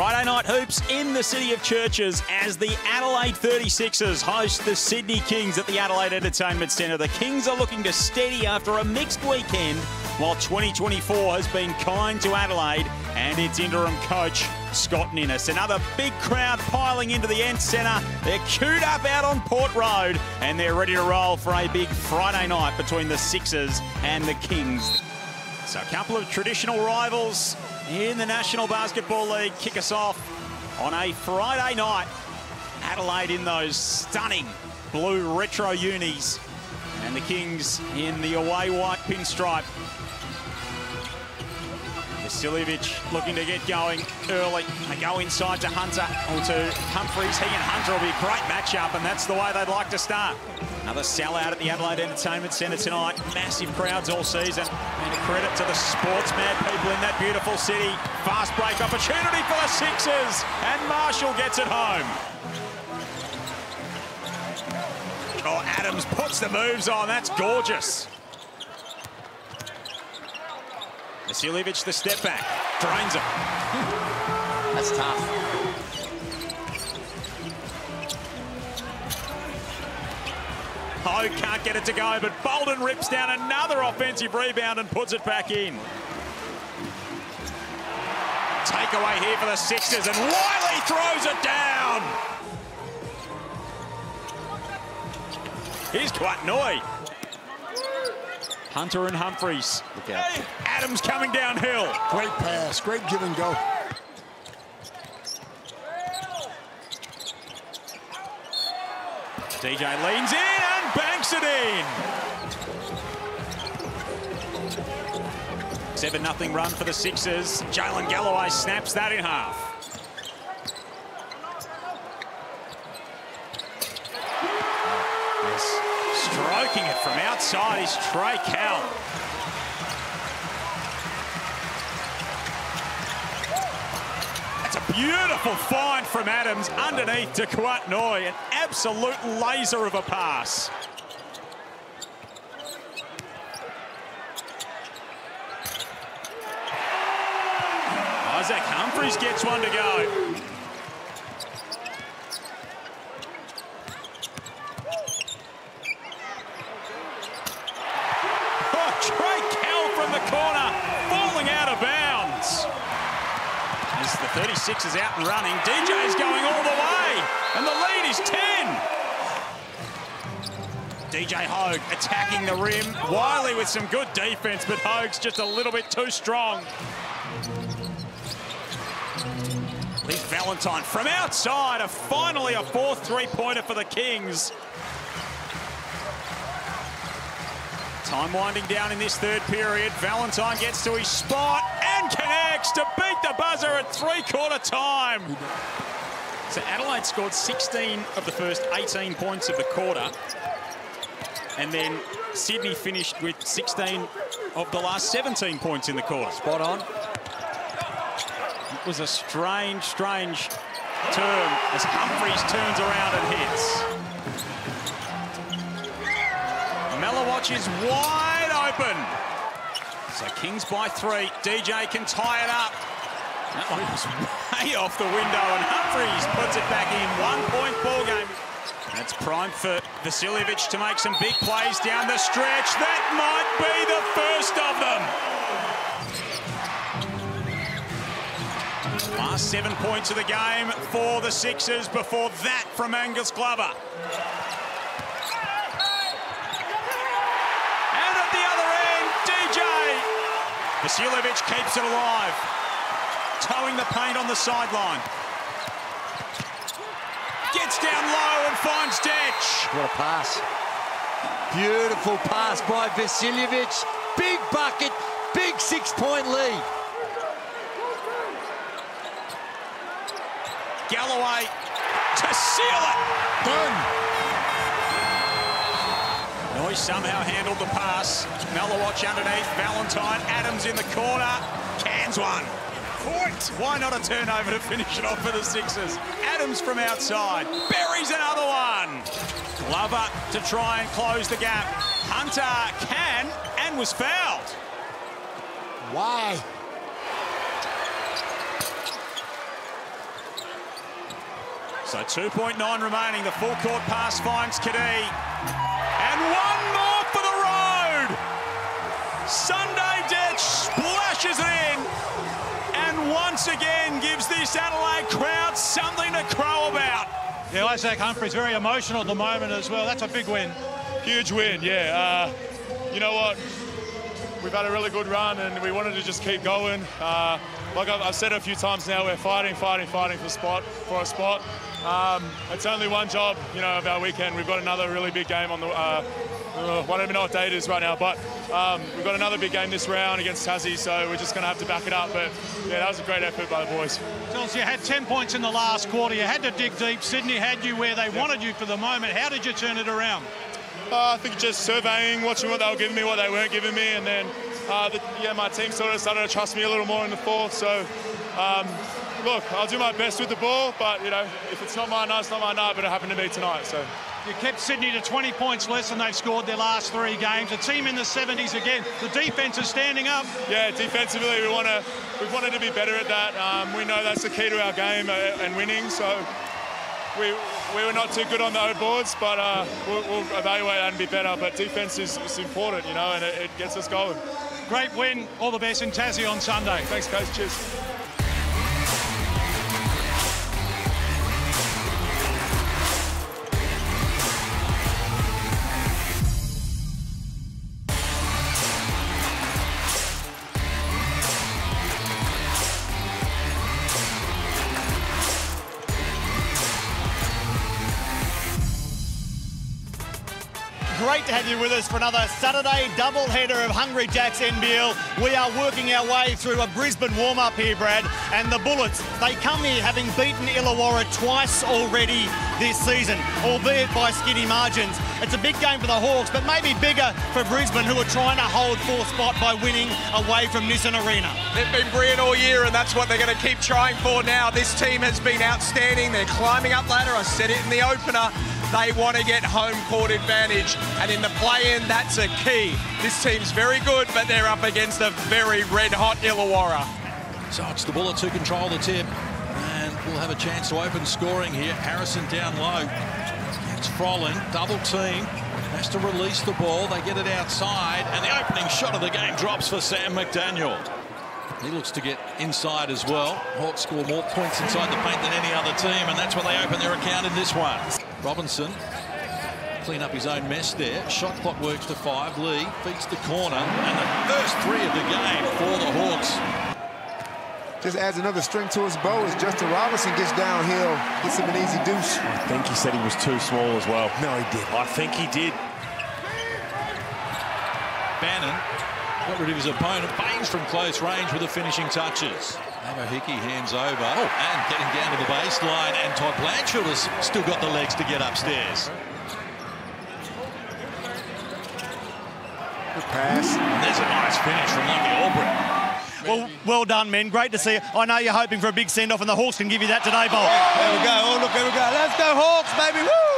Friday night hoops in the city of churches as the Adelaide 36ers host the Sydney Kings at the Adelaide Entertainment Centre. The Kings are looking to steady after a mixed weekend, while 2024 has been kind to Adelaide and its interim coach, Scott Ninnis. Another big crowd piling into the Ent Centre. They're queued up out on Port Road and they're ready to roll for a big Friday night between the Sixers and the Kings. So a couple of traditional rivals in the National Basketball League kick us off on a Friday night. Adelaide in those stunning blue retro unis and the Kings in the away white pinstripe. Vasiljevic looking to get going early. They go inside to Hunter or to Humphries. He and Hunter will be a great matchup, and that's the way they'd like to start. Another sellout at the Adelaide Entertainment Centre tonight. Massive crowds all season. And a credit to the sports mad people in that beautiful city. Fast break opportunity for the Sixers. And Marshall gets it home. Oh, Adams puts the moves on. That's gorgeous. Vasiljevic the step back. Drains it. That's tough. Oh, can't get it to go, but Bolden rips down another offensive rebound and puts it back in. Takeaway here for the Sixers, and Wiley throws it down. Here's Kouat Hunter and Humphries. Look out. Adams coming downhill. Great pass, great give and go. DJ leans in it in. 7-0 run for the Sixers. Jaylin Galloway snaps that in half. Stroking it from outside is Trey Kell. That's a beautiful find from Adams underneath to Kouat An absolute laser of a pass. Isaac Humphries gets one to go. Oh, As the 36 is out and running, DJ is going all the way, and the lead is 10. DJ Hogg attacking the rim. Wiley with some good defense, but Hogg's just a little bit too strong. Valentine from outside. A finally a fourth three-pointer for the Kings. Time winding down in this third period. Valentine gets to his spot and connects to beat the buzzer at three-quarter time. So Adelaide scored 16 of the first 18 points of the quarter. And then Sydney finished with 16 of the last 17 points in the quarter. Spot on. It was a strange, strange turn as Humphries turns around and hits. Mellowatch is wide open. So Kings by three. DJ can tie it up. That one was way off the window and Humphries puts it back in. One point ball game. That's prime for Vasiljevic to make some big plays down the stretch. That might be the first of them. Last seven points of the game for the Sixers before that from Angus Glover. And at the other end, DJ. Vasiljevic keeps it alive. Towing the paint on the sideline. Gets down low and finds Dech. What a pass. Beautiful pass by Vasiljevic. Big bucket, big six-point lead. Galloway to seal it. Done. Noyes somehow handled the pass. Mellowatch underneath. Valentine. Adams in the corner. Cans one. Point. Why not a turnover to finish it off for the Sixers? Adams from outside. Buries another one. Glover to try and close the gap. Hunter can and was fouled. Why? So 2.9 remaining. The full court pass finds Kadee. And one more for the road. Sunday Dech splashes it in. And once again gives this Adelaide crowd something to crow about. Yeah, Isaac Humphries's very emotional at the moment as well. That's a big win. Huge win, yeah. Uh, you know what? We've had a really good run and we wanted to just keep going. Uh, like I've, I've, said a few times now, we're fighting, fighting, fighting for spot for a spot. Um, it's only one job, you know, of our weekend. We've got another really big game on the. Uh, uh, I don't even know what date it is right now, but um, we've got another big game this round against Tassie, so we're just going to have to back it up. But yeah, that was a great effort by the boys. Jules, you had 10 points in the last quarter. You had to dig deep. Sydney had you where they yeah. wanted you for the moment. How did you turn it around? Uh, I think just surveying, watching what they were giving me, what they weren't giving me, and then uh, the, yeah, my team sort of started to trust me a little more in the fourth. So, um, look, I'll do my best with the ball, but you know, if it's not my night, it's not my night. But it happened to be tonight. So. You kept Sydney to 20 points less than they've scored their last three games. A team in the 70s again. The defense is standing up. Yeah, defensively, we want to we wanted to be better at that. Um, we know that's the key to our game uh, and winning. So we we were not too good on the boards, but uh, we'll, we'll, evaluate that and be better. But defense is, is important, you know, and it, it gets us going. Great win. All the best in Tassie on Sunday. Thanks, coach. Cheers. You with us for another Saturday double header of Hungry Jack's NBL. We are working our way through a Brisbane warm-up here, Brad, and the Bullets, they come here having beaten Illawarra twice already this season, albeit by skinny margins. It's a big game for the Hawks, but maybe bigger for Brisbane, who are trying to hold fourth spot by winning away from Nissan Arena. They've been brilliant all year, and that's what they're going to keep trying for now. This team has been outstanding. They're climbing up ladder. I said it in the opener. They want to get home court advantage, and in the play-in, that's a key. This team's very good, but they're up against a very red-hot Illawarra. So it's the Bullets who control the tip, and we'll have a chance to open scoring here. Harrison down low. It's Froling, double team. Has to release the ball. They get it outside, and the opening shot of the game drops for Sam McDaniel. He looks to get inside as well. Hawks score more points inside the paint than any other team, and that's where they open their account in this one. Robinson clean up his own mess there. Shot clock works to five. Lee feeds the corner, and the first three of the game for the Hawks. Just adds another string to his bow as Justin Robinson gets downhill, gets him an easy deuce. I think he said he was too small as well. No, he did. I think he did. Bannan got rid of his opponent. Baynes from close range with the finishing touches. Hickey hands over oh, and getting down to the baseline. And Todd Blanchfield has still got the legs to get upstairs. Good pass. And there's a nice finish from Lucky Albrecht. Well, well done, men. Great to see you. I know you're hoping for a big send-off, and the Hawks can give you that today, Bolt. There we go. Oh, look, there we go. Let's go, Hawks, baby. Woo!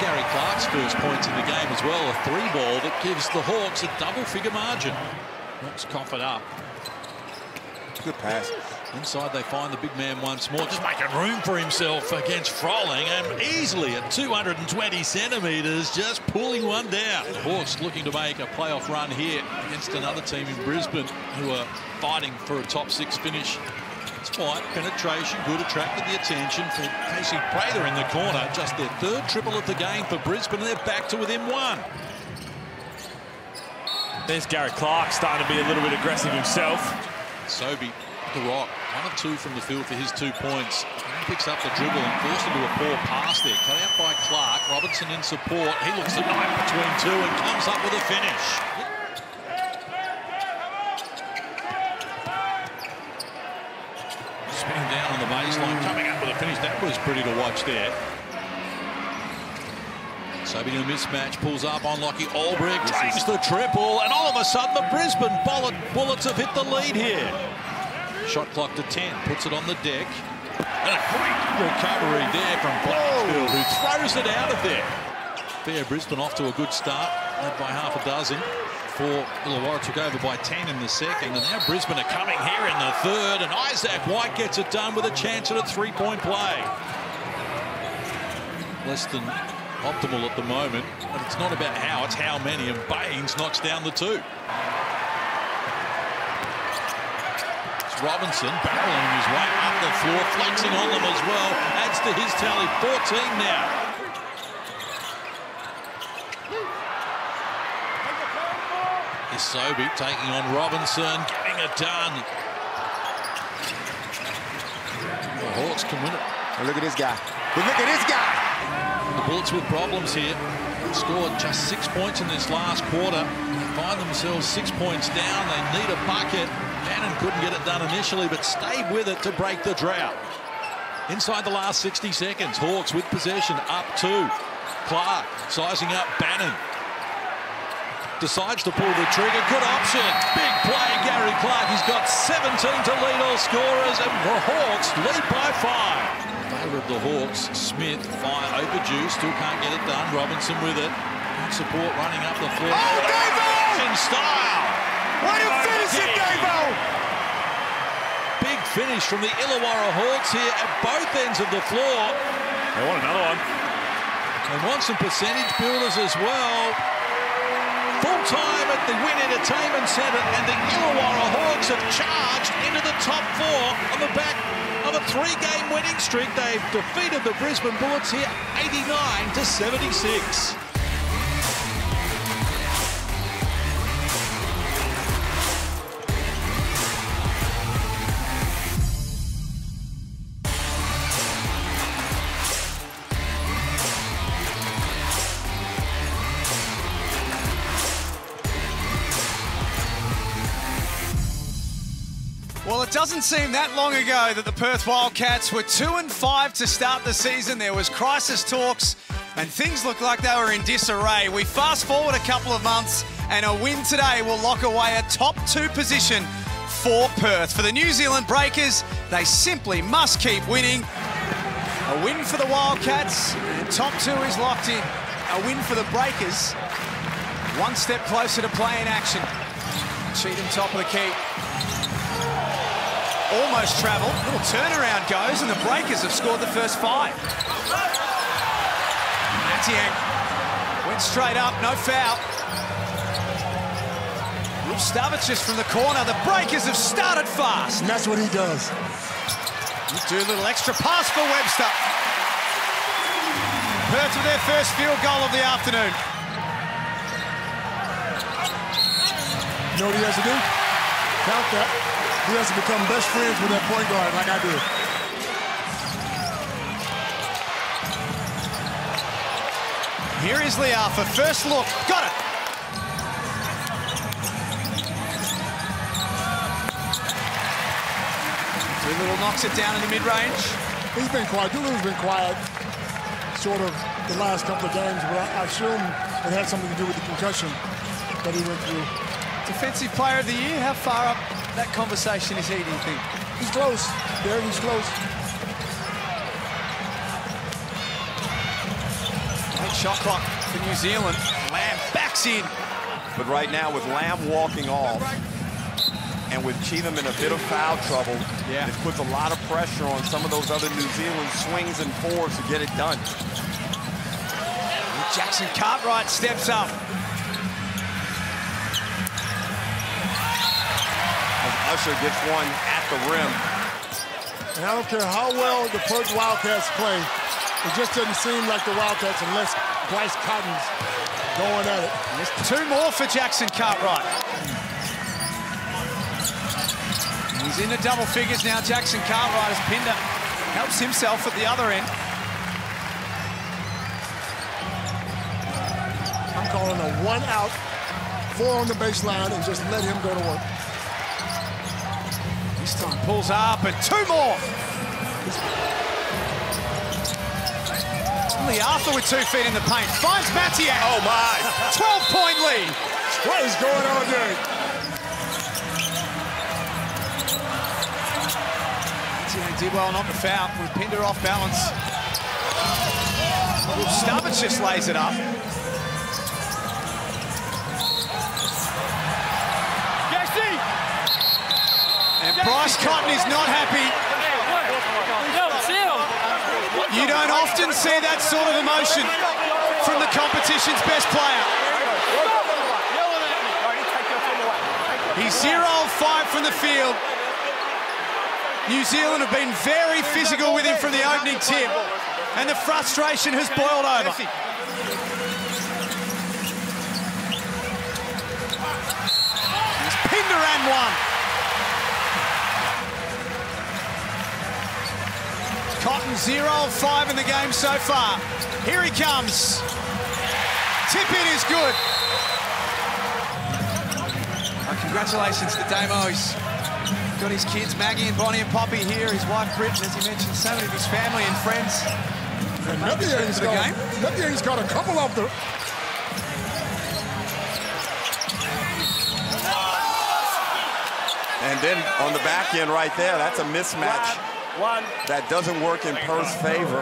Gary Clark's first points in the game as well. A three ball that gives the Hawks a double figure margin. Cough it up. Good pass. Inside they find the big man once more, just making room for himself against Froling and easily at 220 centimetres, just pulling one down. The Hawks looking to make a playoff run here against another team in Brisbane who are fighting for a top six finish Spike, penetration, good, attracted the attention for Casey Prather in the corner. Just their third triple of the game for Brisbane, and they're back to within one. There's Garrett Clark starting to be a little bit aggressive himself. Sobey, the rock, one of two from the field for his two points. He picks up the dribble and forced into a poor pass there. Cut out by Clark. Robinson in support. He looks to knife between two and comes up with a finish. Spinning down on the baseline, coming up with a finish. That was pretty to watch there. Sobey in a mismatch, pulls up on Lockie Albrecht, drains the triple, and all of a sudden the Brisbane bullet, Bullets have hit the lead here. Shot clock to 10, puts it on the deck. And a great recovery there from Blanchfield, who throws it out of there. Fair Brisbane off to a good start, led by half a dozen. Before Illawarra took over by 10 in the second. And now Brisbane are coming here in the third. And Isaac White gets it done with a chance at a three-point play. Less than optimal at the moment. But it's not about how, it's how many. And Baynes knocks down the two. It's Robinson barreling his way up the floor, flexing on them as well. Adds to his tally, 14 now. Isobe taking on Robinson, getting it done. The Hawks can win it. Look at this guy. But look at this guy. The Bullets with problems here. Scored just six points in this last quarter. They Find themselves six points down. They need a bucket. Bannan couldn't get it done initially, but stayed with it to break the drought. Inside the last 60 seconds, Hawks with possession, up two. Clark sizing up Bannan decides to pull the trigger. Good option. Big play, Gary Clark. He's got 17 to lead all scorers, and the Hawks lead by five. Favour of the Hawks, Smith, fire overdue, still can't get it done. Robinson with it. Good support running up the floor. Oh, Davo! In style. What a finish it, Davo! Big finish from the Illawarra Hawks here at both ends of the floor. They want another one. They want some percentage builders as well full time at the Win Entertainment Centre, and the Illawarra Hawks have charged into the top four on the back of a three-game winning streak. They've defeated the Brisbane Bullets here 89 to 76. It doesn't seem that long ago that the Perth Wildcats were 2 and 5 to start the season. There was crisis talks and things looked like they were in disarray. We fast forward a couple of months and a win today will lock away a top 2 position for Perth. For the New Zealand Breakers, they simply must keep winning. A win for the Wildcats and top 2 is locked in. A win for the Breakers. One step closer to playing action. Cheatham top of the key almost travelled. Little turnaround goes, and the Breakers have scored the first five. Mathiang went straight up, no foul. Stavicius from the corner. The Breakers have started fast. And that's what he does. Do a little extra pass for Webster. Perth with their first field goal of the afternoon. You know what he has to do? Count that. He has to become best friends with that point guard like I do. Here is Le'afa, first look, got it. Doolittle knocks it down in the mid-range. He's been quiet. Doolittle's been quiet sort of the last couple of games, but I assume it had something to do with the concussion that he went through. Defensive player of the year, how far up that conversation is he, do you think? He's close. There, he's close. Great shot clock for New Zealand. Lamb backs in. But right now, with Lamb walking off, and with Cheatham in a bit of foul trouble, yeah. it puts a lot of pressure on some of those other New Zealand swings and fours to get it done. Jackson Cartwright steps up. Usher gets one at the rim. And I don't care how well the Perth Wildcats play, it just doesn't seem like the Wildcats unless Bryce Cotton's going at it. There's two more for Jackson Cartwright. He's in the double figures now, Jackson Cartwright, has pinned Pinder helps himself at the other end. I'm calling a one out, four on the baseline, and just let him go to work. Pulls up and two more. Only Arthur with two feet in the paint. Finds Mathiang. Oh, my. 12-point lead. What is going on there? Mathiang did well not the foul with Pinder off balance. Stubbins just lays it up. Bryce Cotton is not happy. You don't often see that sort of emotion from the competition's best player. He's 0 5 from the field. New Zealand have been very physical with him from the opening tip, and the frustration has boiled over. He's Pinder and one. Cotton 0-5 in the game so far. Here he comes. Tip in is good. Well, congratulations to Damo. He's got his kids, Maggie and Bonnie and Poppy here, his wife Britt, as he mentioned, so many of his family and friends. Look here, he's got, look here, he's got a couple of the And then on the back end right there, that's a mismatch. One. That doesn't work in Perth's favor.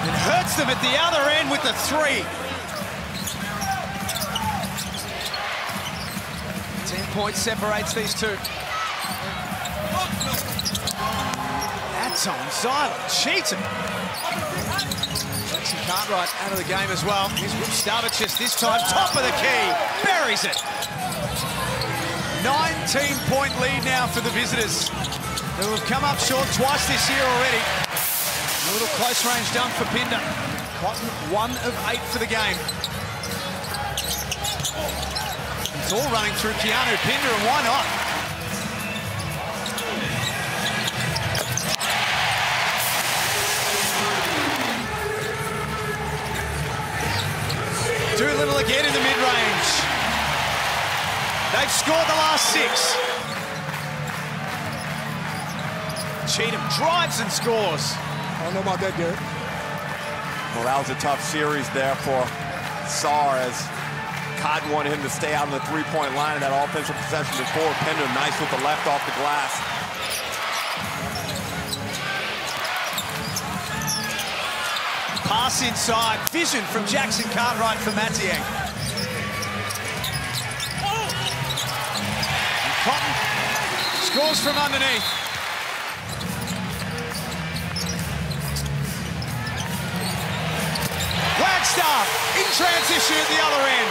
It hurts them at the other end with the three. 10 points separates these two. That's on Zyla, cheating. Jackson Cartwright out of the game as well. Here's Stavicius this time, top of the key, buries it. 19-point lead now for the visitors, who have come up short twice this year already. A little close-range dunk for Pinder. Cotton, one of eight for the game. It's all running through Keanu Pinder, and why not? Doolittle again in the mid-range. They've scored the last six. Cheatham drives and scores. I don't know about that, Derek. Well, that was a tough series there for Sarr as Cotton wanted him to stay out on the three-point line in that offensive possession before. Pinder nice with the left off the glass. Pass inside. Vision from Jackson Cartwright for Mathiang. Cotton from underneath. Wagstaff in transition at the other end.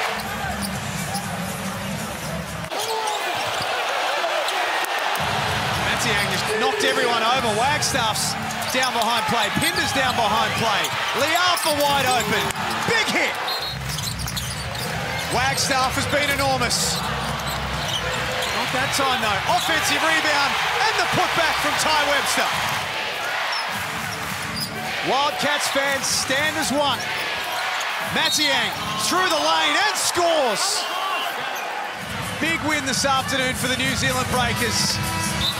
Mathiang just knocked everyone over. Wagstaff's down behind play. Pinder's down behind play. Le'afa wide open. Big hit. Wagstaff has been enormous. That time, though. Offensive rebound and the putback from Tai Webster. Wildcats fans stand as one. Mathiang through the lane and scores. Big win this afternoon for the New Zealand Breakers.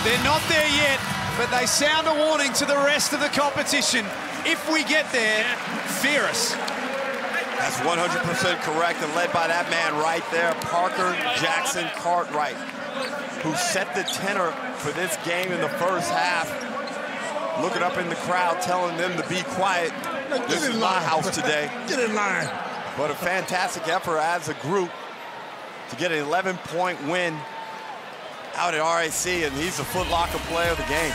They're not there yet, but they sound a warning to the rest of the competition. If we get there, fear us. That's 100% correct and led by that man right there, Parker Jackson Cartwright, who set the tenor for this game in the first half. Looking up in the crowd, telling them to be quiet. This is my house today. Get in line. But a fantastic effort as a group to get an 11-point win out at RAC, and he's the footlocker player of the game.